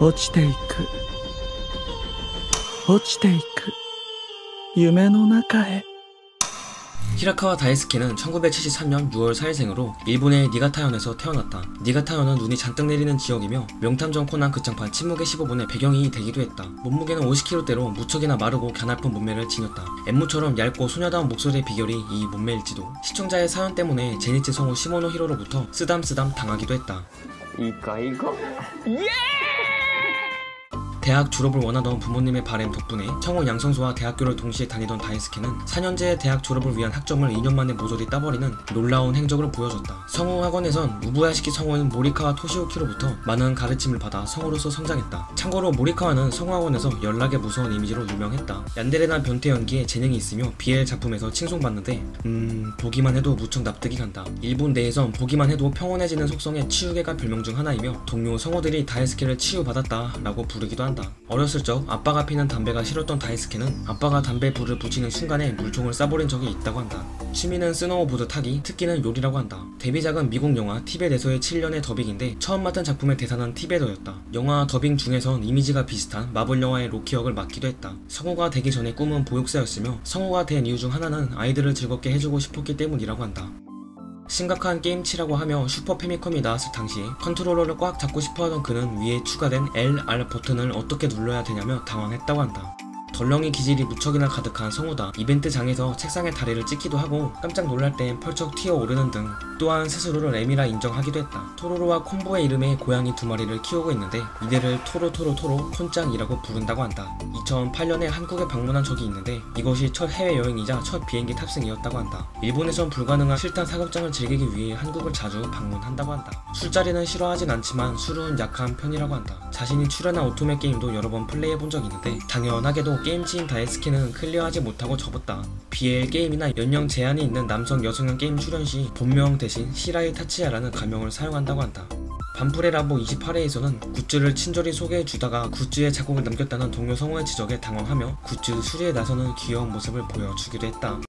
落ちていく落ちていく夢の中へ 히라카와 다이스케는 1973년 6월 4일생으로 일본의 니가타현에서 태어났다. 니가타현은 눈이 잔뜩 내리는 지역이며 명탐정 코난 극장판 침묵의 15분의 배경이 되기도 했다. 몸무게는 50kg대로 무척이나 마르고 갸냘픈 몸매를 지녔다. 엠무처럼 얇고 소녀다운 목소리의 비결이 이 몸매일지도. 시청자의 사연 때문에 제니치 성우 시모노 히로로부터 쓰담쓰담 당하기도 했다. いいかいいか 대학 졸업을 원하던 부모님의 바램 덕분에 청원 양성소와 대학교를 동시에 다니던 다이스케는 4년제 대학 졸업을 위한 학점을 2년 만에 모조리 따버리는 놀라운 행적을 보여줬다. 성우 학원에선 우부야시키 성우인 모리카와 토시오키로부터 많은 가르침을 받아 성우로서 성장했다. 참고로 모리카와는 성우 학원에서 연락에 무서운 이미지로 유명했다. 얀데레나 변태 연기에 재능이 있으며 BL 작품에서 칭송받는데 음 보기만 해도 무척 납득이 간다. 일본 내에선 보기만 해도 평온해지는 속성의 치유계가 별명 중 하나이며 동료 성우들이 다이스케를 치유받았다 라고 부르기도 한다. 어렸을 적 아빠가 피는 담배가 싫었던 다이스케는 아빠가 담배 불을 붙이는 순간에 물총을 쏴버린 적이 있다고 한다. 취미는 스노우보드 타기, 특기는 요리라고 한다. 데뷔작은 미국 영화 티벳에서의 7년의 더빙인데 처음 맡은 작품의 대사는 티벳어였다. 영화 더빙 중에선 이미지가 비슷한 마블 영화의 로키 역을 맡기도 했다. 성우가 되기 전에 꿈은 보육사였으며 성우가 된 이유 중 하나는 아이들을 즐겁게 해주고 싶었기 때문이라고 한다. 심각한 게임치라고 하며 슈퍼 패미컴이 나왔을 당시에 컨트롤러를 꽉 잡고 싶어하던 그는 위에 추가된 LR 버튼을 어떻게 눌러야 되냐며 당황했다고 한다. 덜렁이 기질이 무척이나 가득한 성우다. 이벤트장에서 책상에 다리를 찍기도 하고 깜짝 놀랄 땐 펄쩍 튀어오르는 등 또한 스스로를 M이라 인정하기도 했다. 토로로와 콘부의 이름의 고양이 두 마리를 키우고 있는데 이들을 토로토로토로 콘짱이라고 부른다고 한다. 2008년에 한국에 방문한 적이 있는데 이것이 첫 해외여행이자 첫 비행기 탑승이었다고 한다. 일본에선 불가능한 실탄 사격장을 즐기기 위해 한국을 자주 방문한다고 한다. 술자리는 싫어하진 않지만 술은 약한 편이라고 한다. 자신이 출연한 오토메 게임도 여러 번 플레이해본 적이 있는데 당연하게도 게임치인 다이스케는 클리어하지 못하고 접었다. BL 게임이나 연령 제한이 있는 남성 여성용 게임 출연 시 본명 대신 시라이 타치야라는 가명을 사용한다고 한다. 반프레 라보 28회에서는 굿즈를 친절히 소개해 주다가 굿즈에 자국을 남겼다는 동료 성우의 지적에 당황하며 굿즈 수리에 나서는 귀여운 모습을 보여주기도 했다.